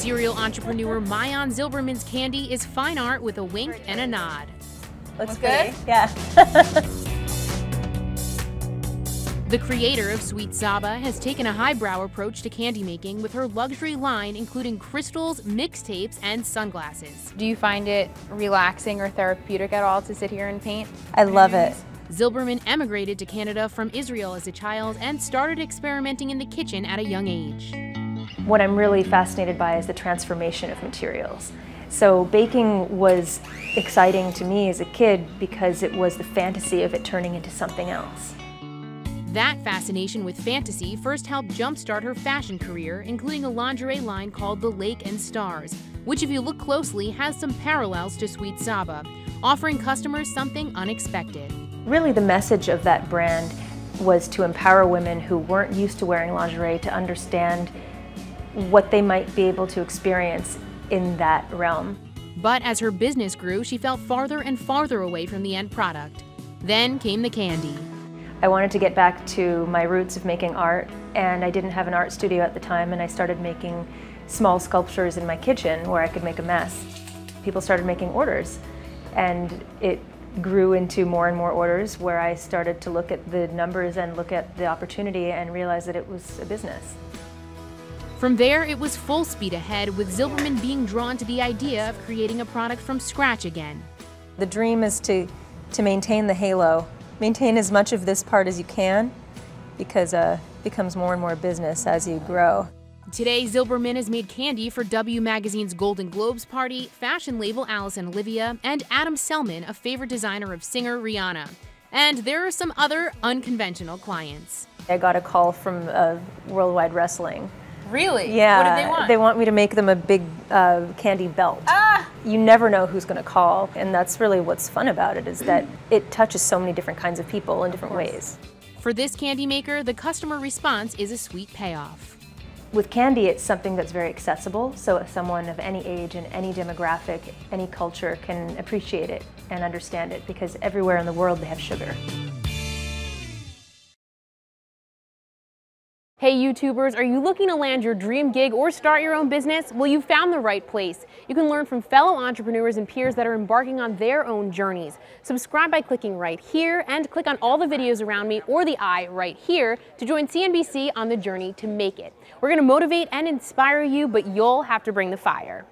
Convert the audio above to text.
Serial entrepreneur Maayan Zilberman's candy is fine art with a wink and a nod. Looks good? Yeah. The creator of Sweet Saba has taken a highbrow approach to candy making with her luxury line including crystals, mixtapes, and sunglasses. Do you find it relaxing or therapeutic at all to sit here and paint? I love it. Zilberman emigrated to Canada from Israel as a child and started experimenting in the kitchen at a young age. What I'm really fascinated by is the transformation of materials. So baking was exciting to me as a kid because it was the fantasy of it turning into something else. That fascination with fantasy first helped jumpstart her fashion career, including a lingerie line called The Lake and Stars, which, if you look closely, has some parallels to Sweet Saba, offering customers something unexpected. Really, the message of that brand was to empower women who weren't used to wearing lingerie to understand what they might be able to experience in that realm. But as her business grew, she felt farther and farther away from the end product. Then came the candy. I wanted to get back to my roots of making art, and I didn't have an art studio at the time, and I started making small sculptures in my kitchen where I could make a mess. People started making orders, and it grew into more and more orders where I started to look at the numbers and look at the opportunity and realize that it was a business. From there, it was full speed ahead, with Zilberman being drawn to the idea of creating a product from scratch again. The dream is to, to maintain the halo maintain as much of this part as you can because uh, it becomes more and more business as you grow. Today, Zilberman has made candy for W Magazine's Golden Globes party, fashion label Alice and Olivia, and Adam Selman, a favorite designer of singer Rihanna. And there are some other unconventional clients. I got a call from uh, Worldwide Wrestling. Really? Yeah. What did they want? They want me to make them a big uh, candy belt. Ah! You never know who's going to call, and that's really what's fun about it is that it touches so many different kinds of people in different ways. For this candy maker, the customer response is a sweet payoff. With candy, it's something that's very accessible, so someone of any age and any demographic, any culture can appreciate it and understand it because everywhere in the world they have sugar. Hey YouTubers, are you looking to land your dream gig or start your own business? Well, you found the right place. You can learn from fellow entrepreneurs and peers that are embarking on their own journeys. Subscribe by clicking right here and click on all the videos around me or the eye right here to join CNBC on the journey to make it. We're going to motivate and inspire you, but you'll have to bring the fire.